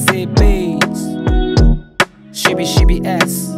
say beats. She be, she be S.